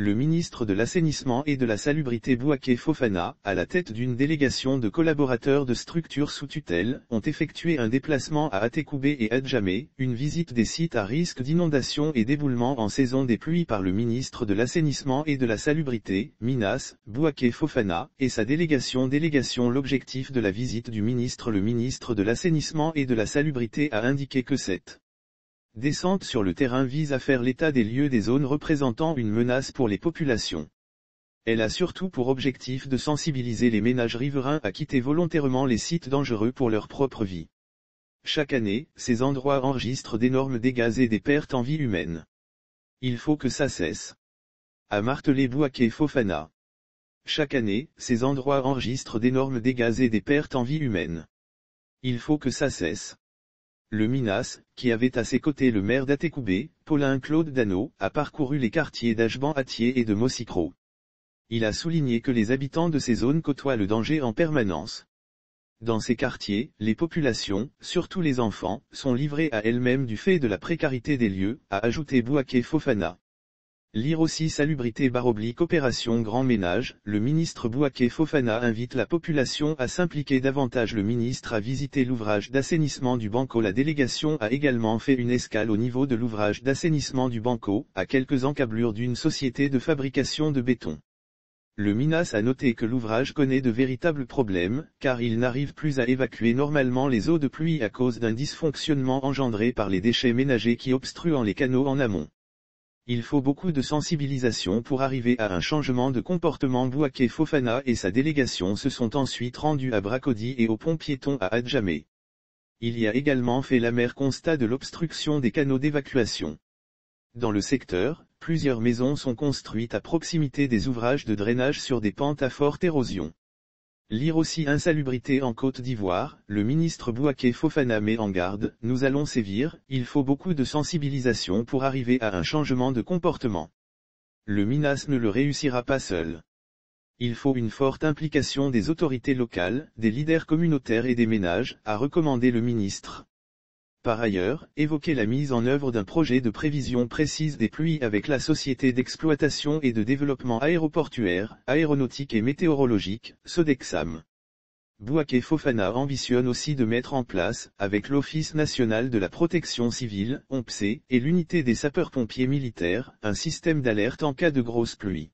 Le ministre de l'Assainissement et de la Salubrité Bouaké Fofana, à la tête d'une délégation de collaborateurs de structures sous tutelle, ont effectué un déplacement à Atekoubé et Adjamé, une visite des sites à risque d'inondation et d'éboulement en saison des pluies par le ministre de l'Assainissement et de la Salubrité, Minas, Bouaké Fofana, et sa délégation délégation L'objectif de la visite du ministre Le ministre de l'Assainissement et de la Salubrité a indiqué que cette descente sur le terrain vise à faire l'état des lieux des zones représentant une menace pour les populations. Elle a surtout pour objectif de sensibiliser les ménages riverains à quitter volontairement les sites dangereux pour leur propre vie. Chaque année, ces endroits enregistrent d'énormes dégâts et des pertes en vie humaine. Il faut que ça cesse. A martelé Bouaké Fofana. Chaque année, ces endroits enregistrent d'énormes dégâts et des pertes en vie humaine. Il faut que ça cesse. Le Minas, qui avait à ses côtés le maire d'Atekoubé, Paulin Claude Dano, a parcouru les quartiers d'Ajban-Atier et de Mossicro. Il a souligné que les habitants de ces zones côtoient le danger en permanence. Dans ces quartiers, les populations, surtout les enfants, sont livrées à elles-mêmes du fait de la précarité des lieux, a ajouté Bouaké Fofana. Lire aussi Salubrité baroblique Opération Grand Ménage, le ministre Bouaké Fofana invite la population à s'impliquer davantage Le ministre a visité l'ouvrage d'assainissement du Banco La délégation a également fait une escale au niveau de l'ouvrage d'assainissement du Banco, à quelques encablures d'une société de fabrication de béton. Le Minas a noté que l'ouvrage connaît de véritables problèmes, car il n'arrive plus à évacuer normalement les eaux de pluie à cause d'un dysfonctionnement engendré par les déchets ménagers qui obstruent les canaux en amont. Il faut beaucoup de sensibilisation pour arriver à un changement de comportement. Bouaké Fofana et sa délégation se sont ensuite rendus à Bracody et au pont piéton à Adjamé. Il y a également fait l'amer constat de l'obstruction des canaux d'évacuation. Dans le secteur, plusieurs maisons sont construites à proximité des ouvrages de drainage sur des pentes à forte érosion. Lire aussi Insalubrité en Côte d'Ivoire, le ministre Bouaké Fofana met en garde, nous allons sévir, il faut beaucoup de sensibilisation pour arriver à un changement de comportement. Le Minas ne le réussira pas seul. Il faut une forte implication des autorités locales, des leaders communautaires et des ménages, a recommandé le ministre. Par ailleurs, évoquer la mise en œuvre d'un projet de prévision précise des pluies avec la Société d'exploitation et de développement aéroportuaire, aéronautique et météorologique, Sodexam. Bouaké Fofana ambitionne aussi de mettre en place, avec l'Office national de la protection civile, OMPSE, et l'unité des sapeurs-pompiers militaires, un système d'alerte en cas de grosse pluie.